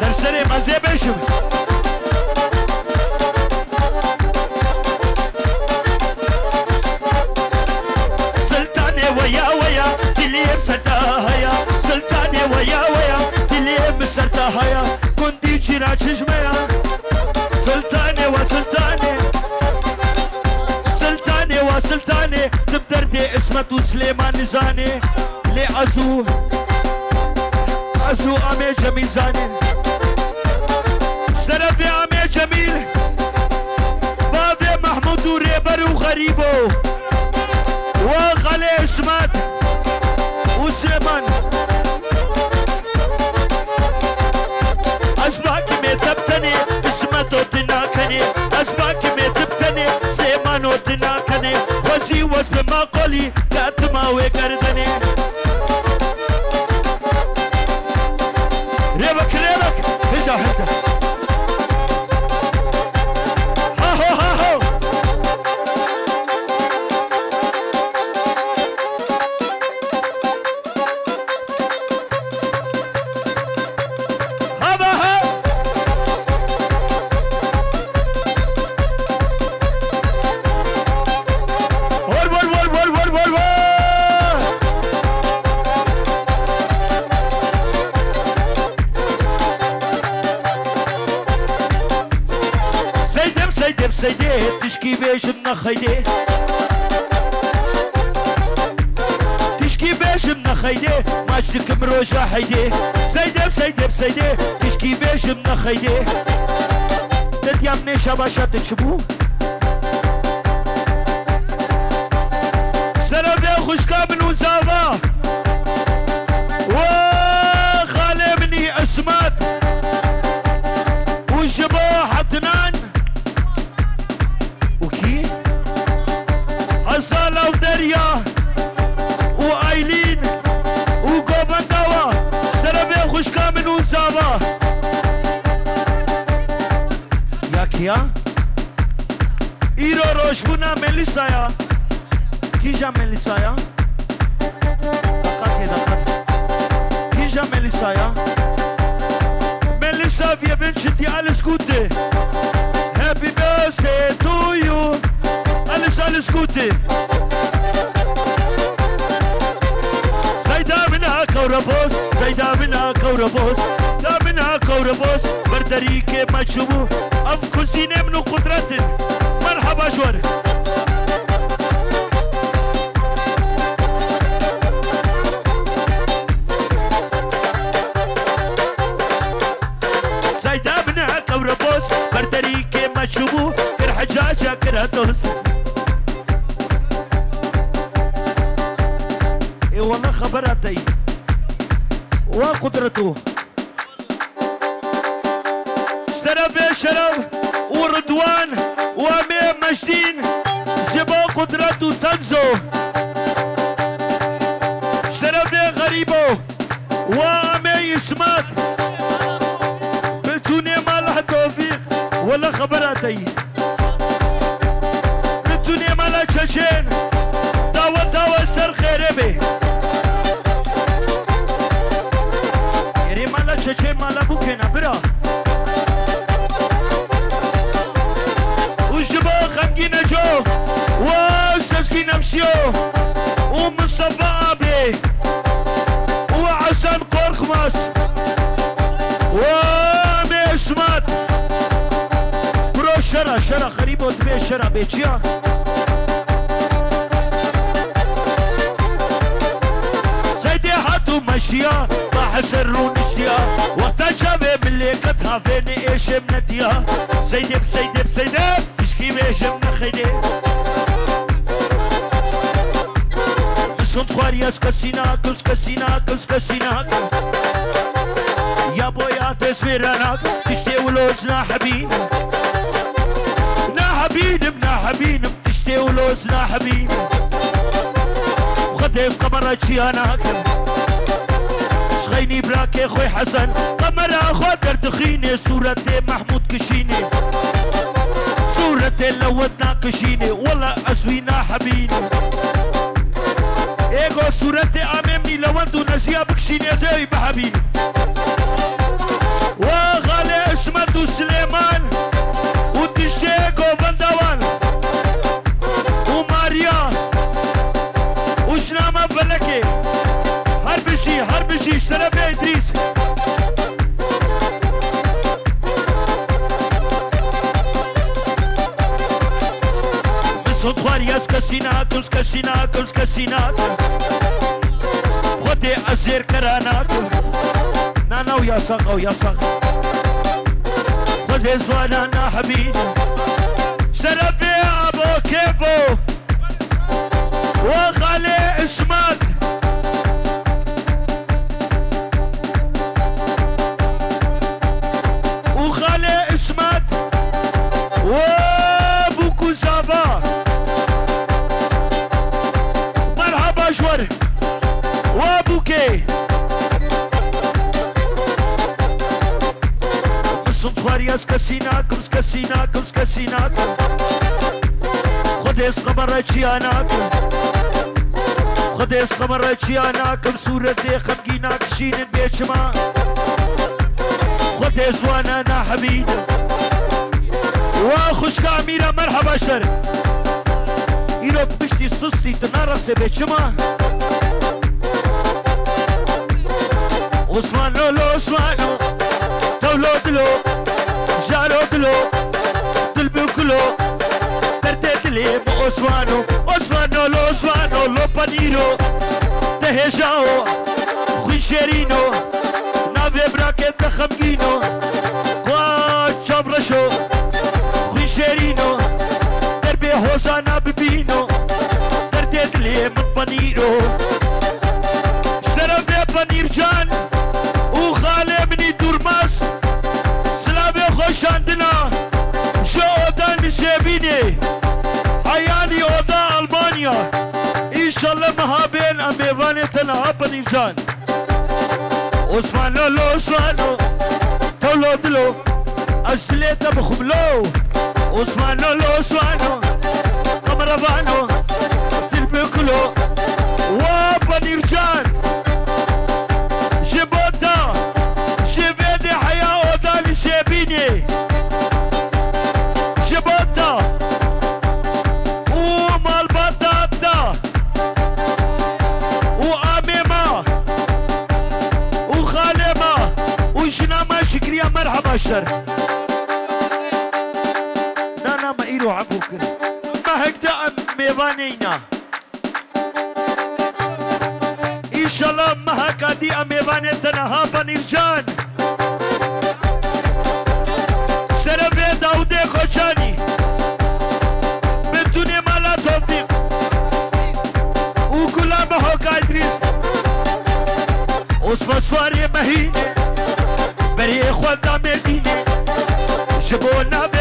سرسري مزي بيشم. سلطاني ويا ويا دلي بسرتاهايا سلطاني ويا ويا دلي بسرتاهايا كندي جيرا چشميا سلطاني وسلطاني. سلطاني وسلطاني. تبدر دي اسمت وسليمان زاني لأزو أزو أمي جميل زاني شرفي أمي جميل. بابي محمود وريبر وغريبو. وغالي اسمت وسليمان. أسباك նախայդե Տիշկի բեժմ նախայդե Մաչդկմ ռոժա հայդե Սայդեպ, սայդեպ, սայդե Տիշկի բեժմ նախայդե Դդյան մեջ ավաշատը չբու Warszawa. Jak ja? Iro Roşbuna Melisa'ya. Kija Melisa'ya. Dakat ye dakat. Kija Melisa'ya. Melisa, wir wünschen dir alles Gute. Happy Birthday to you. Alles, alles Gute. کەورە بۆش زەیدا بنا کەورە بۆس كيف ما کەورە بۆش بەردەری کێ مەچوو مرحبا کوسینێ من و قدرەتن من كيف ما شبو كر حجاجة كراتوس اي والله وقدرته. اشترى شرف ورضوان وامير مجدين جبا قدرته تنزو. مشيو ومصطفى أبي وعسان قرخمس ومسمات برو شرا شرا خريب وتبي شرا بيتشيا سيدي حاتو مشيا ما حسروا نسيا وقتا شباب اللي كتها فيني إيش منديا سيدي بسيدي بسيدي تشكي بيش من خيدي خوارياس كسيناك كسيناك كسيناك يا بويا تسبيرانك تشتي ولوز نا حبيب حبيب نا حبيب تشتي ولوز نا حبيب وخديس قمرة شياناك شغيني براكي خوي حسن قمرة خو دردخيني صورة محمود كشيني صورة لودنا كشيني والله أسوينا حبيبي ايغو صورتي امامي لو أنتو نسيا بكشيني زي بحبيبي. وغالي اسمته سليمان وتشتيكو فندوان وماريا وشنامة فلكي؟ هربشي هربشي اشترى بيه كسيناك كسيناك كسيناك خدي أزير كراناك نانا ويا صغ ويا صغ خدي زوانا حبيبي جياناكم خديس قمر جياناكم سورة خمجيناك شين بيشما خديس وأنا أنا حبيب وخش كاميرا مرحبا شر. ایرو پشتی سستی تنارسه بچما عثمانو لو عثمانو تولو دلو جارو دلو. دلبو كلو تردت لي بو عثمانو عثمانو لو عثمانو لو بانيرو تهجاو خوي شيرينو نافي جان عثمانو لوسانو تولو دلو أسليت بخبلو عثمانو ما يروح ابو كرم ما هكذا میوانینا ایشالا مهکادی امیوان تنها بنیر جان سر به داود خوشانی بتونی مالا توفیق او کلا بهو کادریس اس بسواری مهین بری خود دامدینه جبو نبه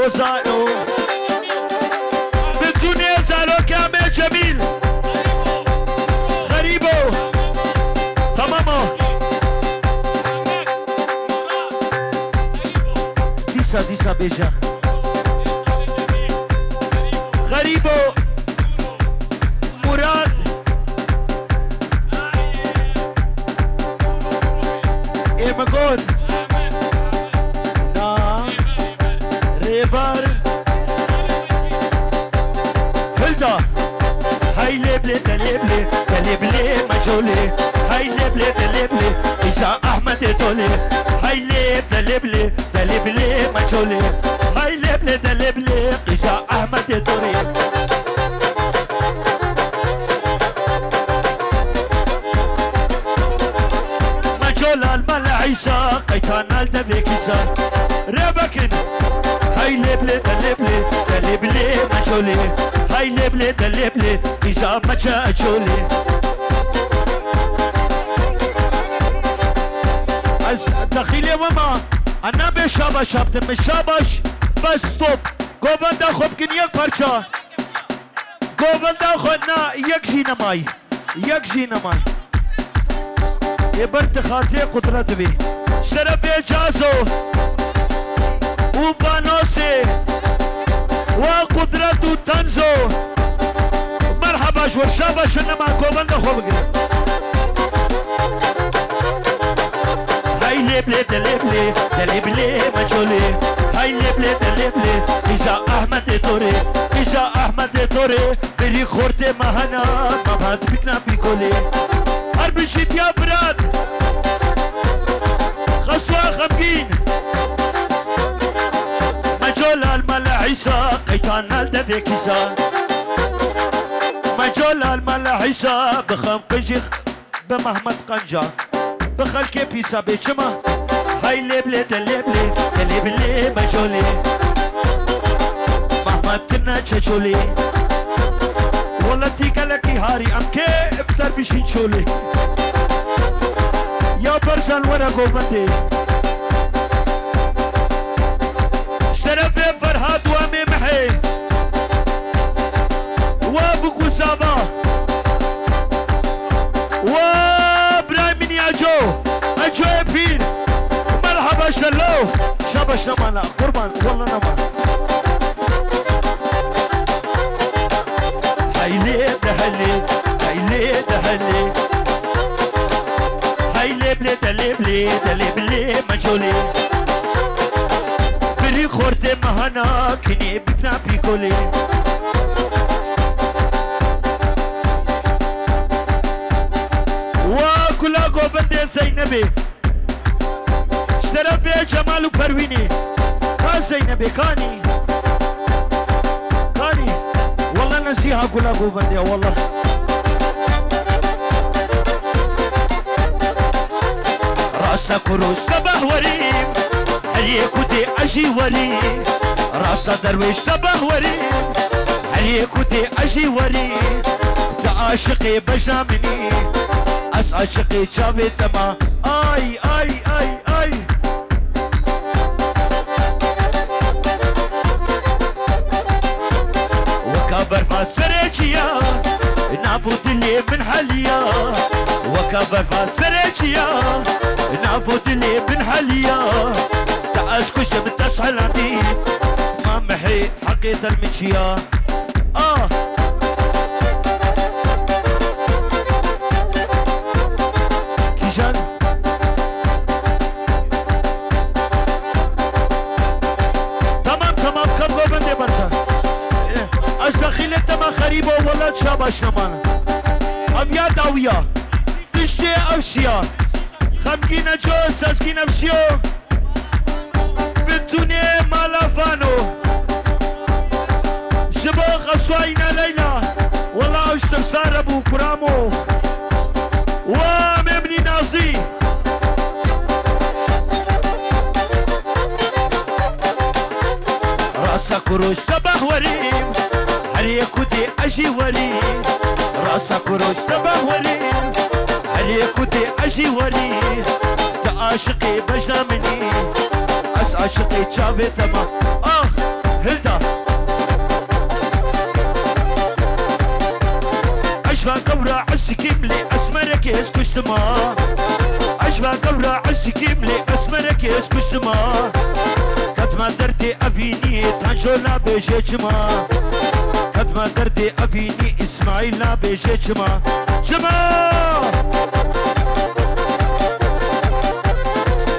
Rosano Petunia Zaloka Benjamin Haribo. Tamamo. Disa, disa, beija Hilda Hay leble de leble de leble majole Hay leble de leble İsa Ahmet Etole Hay leble de leble de leble majole Hay leble de leble İsa Ahmet Etole جلال مال عيسى قيتان الدبي كيسا ربكن هاي لبلي دلبلي دلبلي مجولي هاي لبلي دلبلي إذا ما جاء جولي از دخیلی وما انا به شابش شبتم شابش بس ستوب گوبنده خوب کن یک پرچا گوبنده خود نه یک جی نمای یک جی نمای یه يبرت خاطري قدرت بي شرف جازو وفانوسي وقدرت تنزو مرحبا شو شابا شنما كومن خوب هاي لبلي دلبلي دلبلي مجولي هاي لبلي دلبلي إذا أحمد توري إذا أحمد توري بري خورتي مهنا ما بعد بكنا بيكولي هر بشید یا براد خسوا خمگین مجول المال عيسى قيتان الدبي كيسا مجول عيسى بخم قجيخ بمحمد قنجا بخل كيبيسا بيشما هاي لبلي دلبلي دلبلي مجولي محمد كنا تشولي والله تيكا لكي هاري أم كي ابتر بشين شولي يا برزان ورا قومتي شرف فرهاد وامي محي. سابا جای پیر. مرحبا شلو. شبش شمانا قربان. والله نمانا حیلی دهلی حیلی دهلی حیلی بلی دلی بلی دلی بلی مچولی بلی خورده مهانا کنی بکنا پی كلها قوبندي والله. راسا كروش شبه وريم. هريكو دي أجي وريم. راسا درويش شبه وريم. هريكو دي أجي وريم. دا عاشقي بجنا مني أس عاشقي جاوي تما فاسريجيا نافوت اللي من حليا وكبر فاسريجيا نافوت اللي من حليا تأسكش بتسعل عندي ما محي حقيت شاباش نمان اویا داویا دشتی اوشیا خمگین جو سسکین افشیو بتونه مالافانو شبا خسواینا لینا والله اشتر ساربو کرامو و مبني نازي راسك وروش تبه هريكو دي أجي وري راسك وروش تبه وري عليك ودي أجي وري تعاشقي بجنا مني أس عاشقي تشابي تما آه هلدا اشفى قبرة عسكي ملي اسمرك يسكشتما اشفى قبرة عسكي ملي اسمرك يسكشتما قد ما درتي أفيني تنجولا بيجي جما قد ما دردي أبيني إسماعيل لا بيجي جما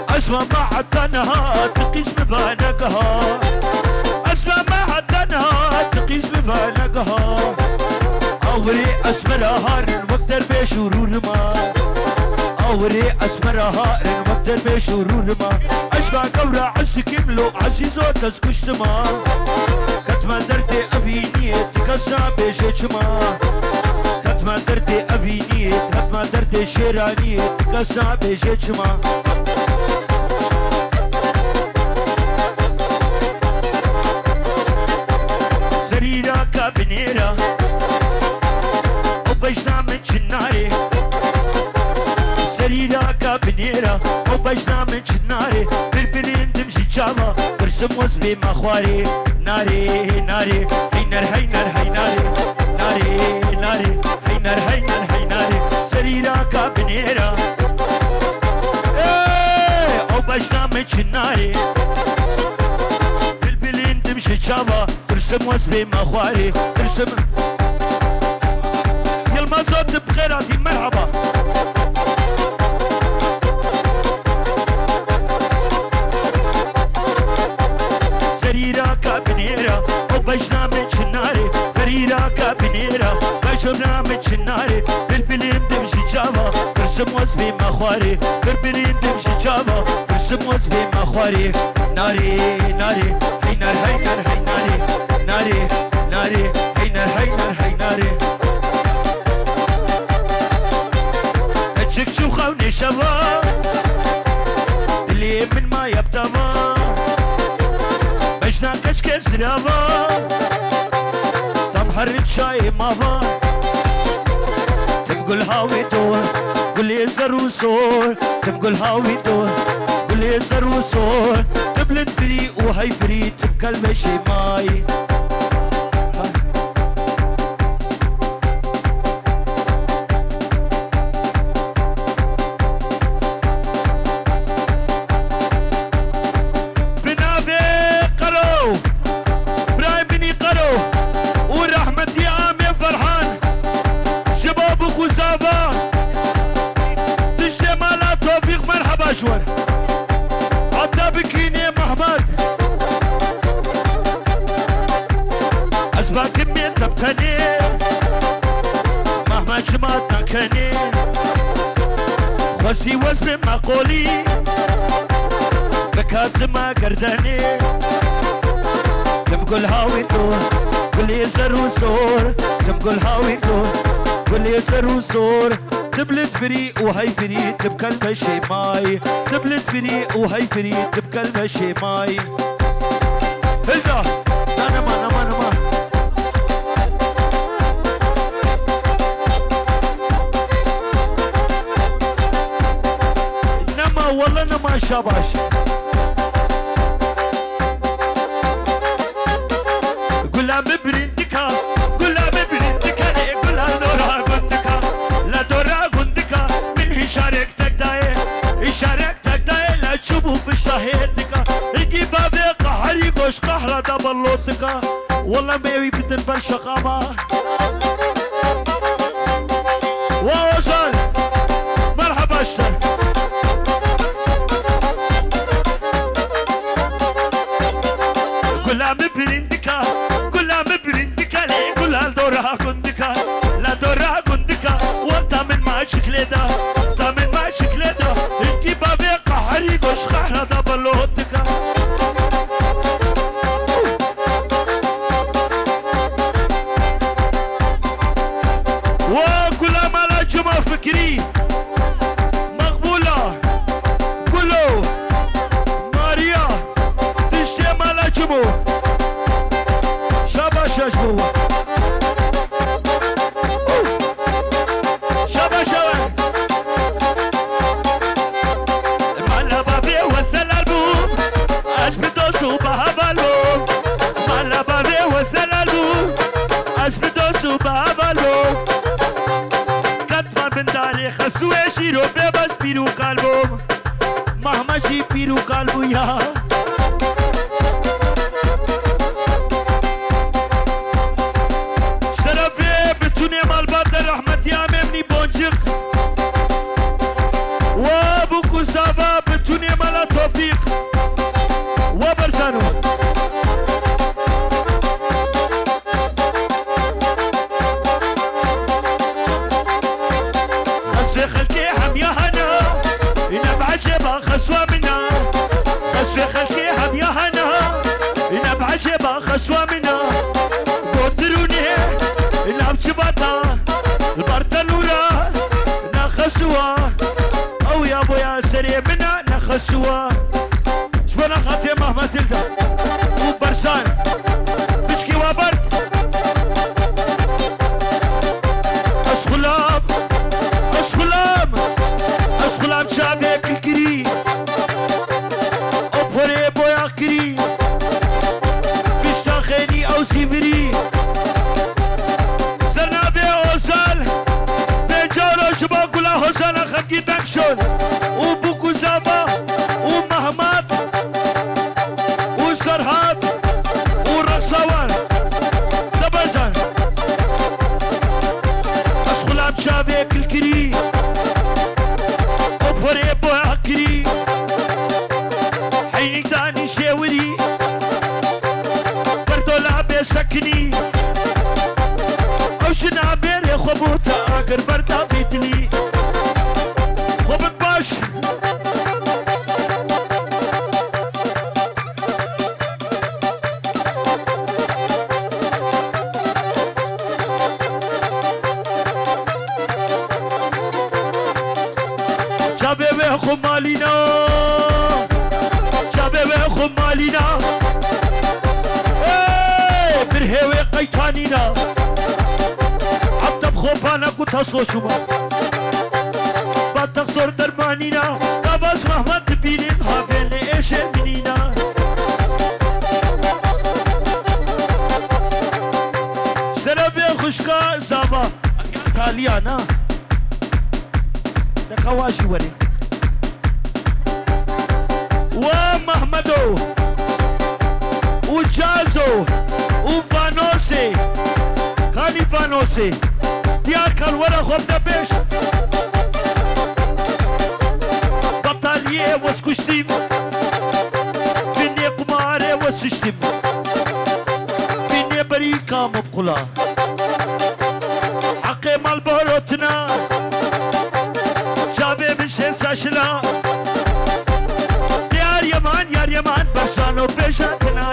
أسمع ما حتى نهار تقيس بفانقها أسمع ما حتى نهار تقيس بفانقها أوري أسمر هار وقدر بشرور ما. أوري أسمر هار وقدر بشرور ما أشبع قورا عسكي ملو عزيزو تسكشت ما كتما دردي أبيني تكسا بيجي جما كتما دردي أبيني كتما دردي شيراني تكسا بيجي جما سريرا كابنيرا وبجنا من جناري وبجنا من جناري بلبلين دمشي جاما برسم وزبي مخواري ناري ناري هينر هينر هيناري ناري ناري هينر هينر هيناري سريرا كابنيرا إيه وبجنا من جناري بلبلين دمشي جاما برسم وزبي مخواري برسم يلمزوت بخير هذه مرحبا كابنيرا وبجنا من شناري فريرا كابنيرا بجنا من شناري بلبلين دمشي جاوا برسم وزبي مخواري بلبلين دمشي جاوا برسم وزبي مخواري ناري ناري هينار هينار هيناري ناري ناري هينار هينار هيناري كتشك شو خوني شوا اللي من ما يبتما بجنا كش كسرابا تمحر شاي مافا تقول هاوي دور قول لي زرو صور تقول هاوي دور قول لي زرو صور تبلد فري وهي فري تبكى المشي ماي ما قرداني كم قول هاوي دور قول لي زر وصور. كم قول زر وصور. تبلد فري وهي فري تبكى المشي ماي تبلد فري وهي فري تبكى المشي ماي هلا أنا ما أنا ما أنا ما. انما والله गुलाम बिरिंद खा गुलाम बिरिंद खा रे गुला दोरा गुंद खा ला दोरा गुंद खा बिन इशारे तक दाए इशारे तक दाए ला चुबू बिशाहे तका इकी बाबे कहरी गोश कहरा दा बलोत का वला मेवी बितन पर शकामा خشوامنا قدروني نعم عينك داني شاوري برتو لعبي سكني أو شنعبير يا خبوطة أقر برتو عقل ورا خورده پیش بطالیه وز کشتیم قماره وز ششتیم بینه بری کام حق مال بارتنا جابه بشه سشنا دیار يمان یار يمان برشان و پیشتنا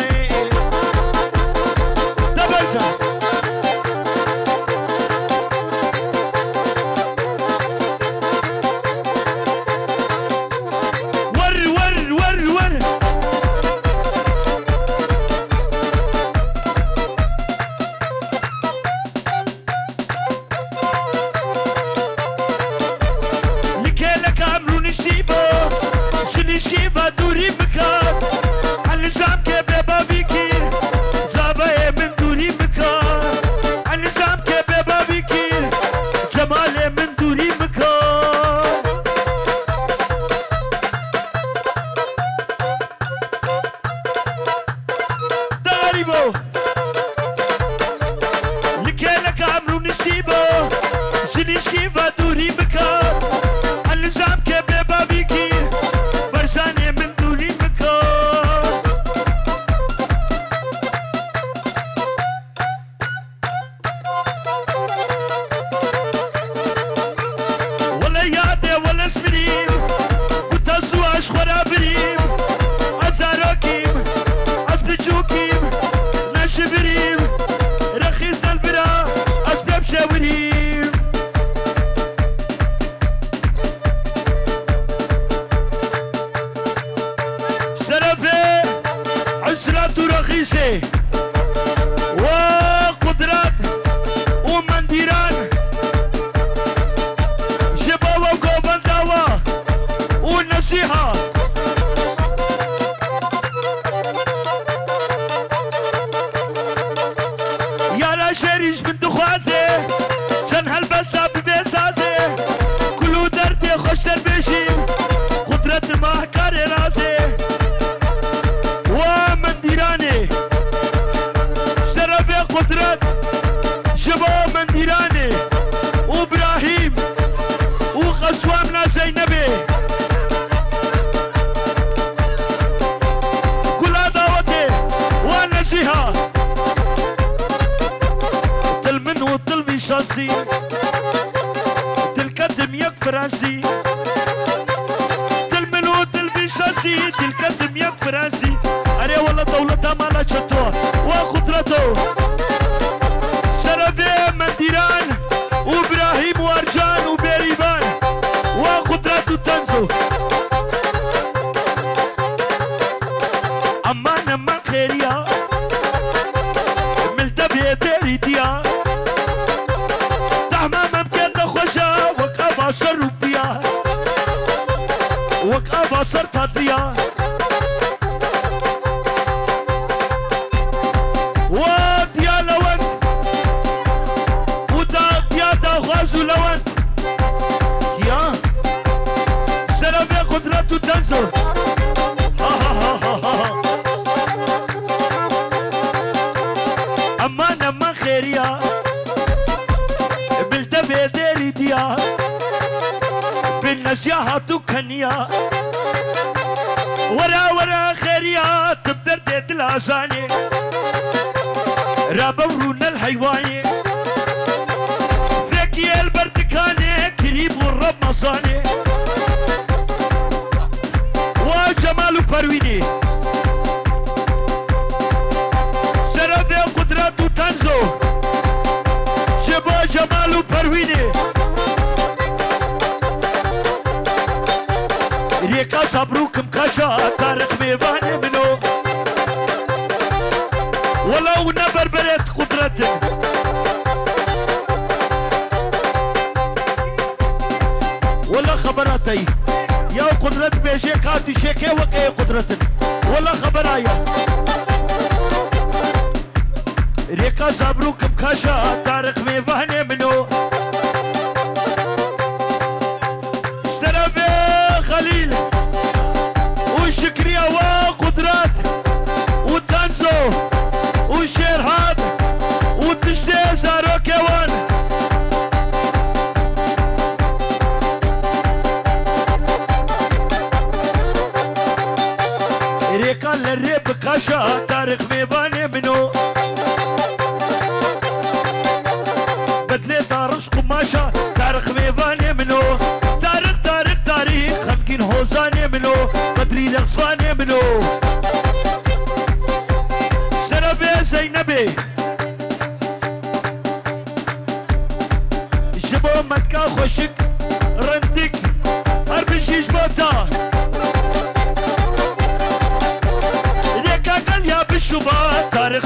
Шелишки вода fazer. दिया نشيا هاتو خنيا ورا ورا خيريات بدرد دلازاني رابورونا الحيواني. ذكي البرد كاني كريم والرب مصاني. تاريخ ميواني منو. ولو نبر بريت قدرتك ولا خبراتي. يا قدرت بيجي كاتي شيكي وكي قدرتك ولا خبرايا ريكا زابروك بكاشا تاريخ ميفاني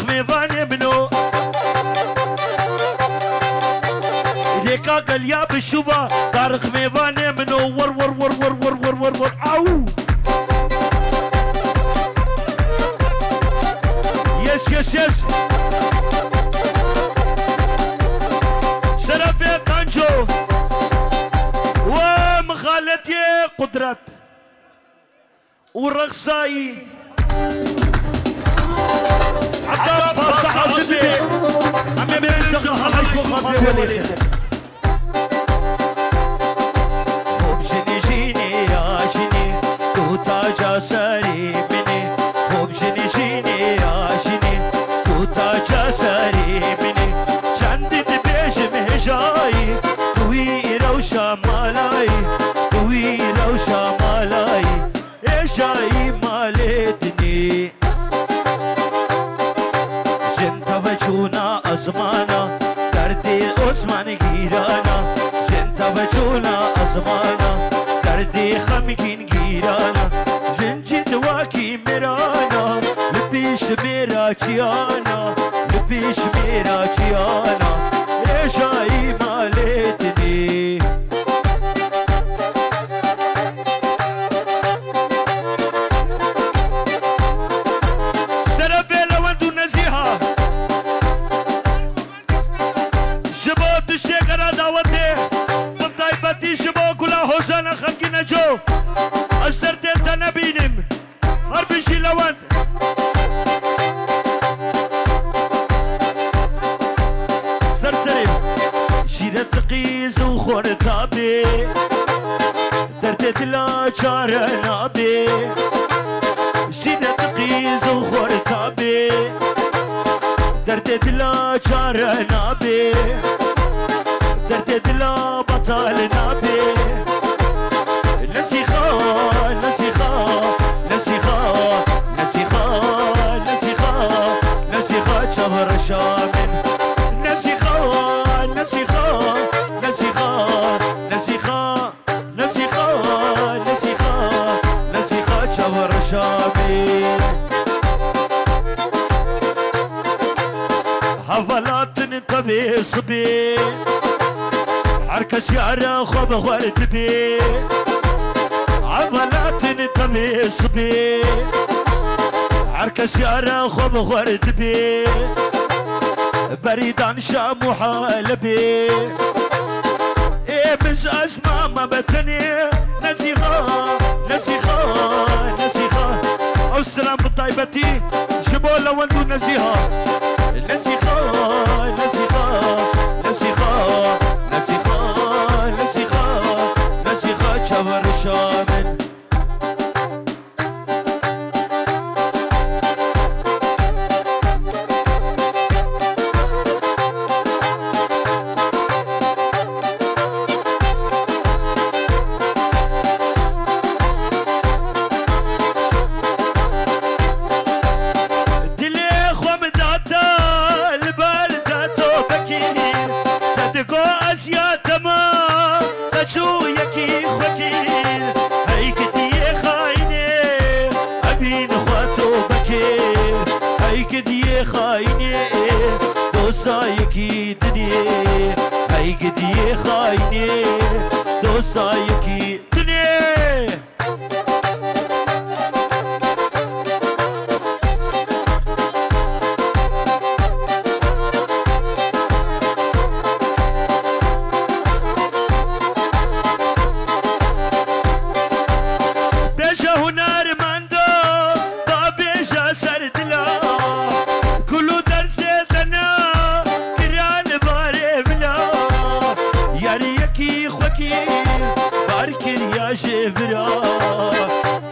ميفاني منو ريكا قال يا بالشبا تاريخ ميفاني منو ور ور ور ور ور ور ور ور أو! يس يس يس شرف كانجو. ومخالتي قدرت والرقصاي حتى بس حاسبي عم بيمسك الحرش وخطي وليتك آزمانا درد عثمان گیرانا زن توجونا آزمانا درد خمگین گیرانا زن جد واقی مرانا لپیش میرا چیانا لپیش میرا چیانا. يعرى خب غورت بي عضلات تبي صبي هركس يعرى خب غورت بي بريدان شام وحالبي إيه مش اسمع ما بتني. نسيخة نسيخة نسيخة أو بطيبتي جبولا وندو نزيها نسيخة نسيخة نسيخة نسيخة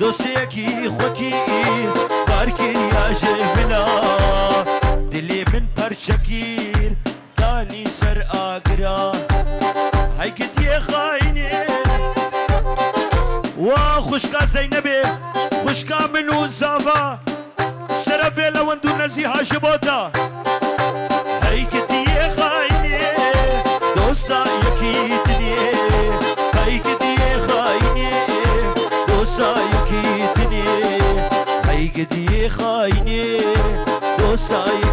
دوستێکی خۆکی بارکریا ژێبلا دلێ من پەرچەکیر دانی سەر ئاگرا هەیکتیێ خاینێ وا خوشکا زەینەبێ خوشکا من و زاوا شەرەبێ لە وەند و نەزی هاشبۆتە sahip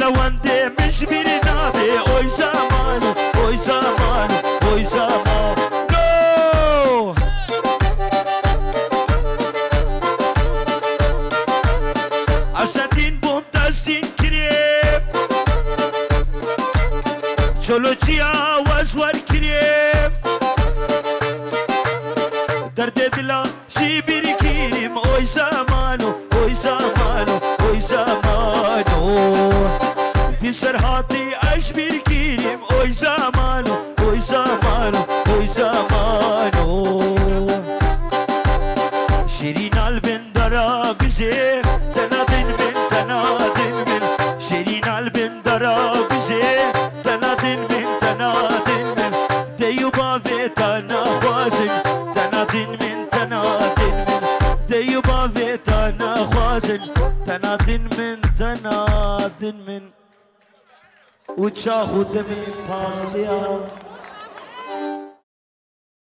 Levent demiş birin adı Oy zamanı, oy zamanı. شاخ و دمی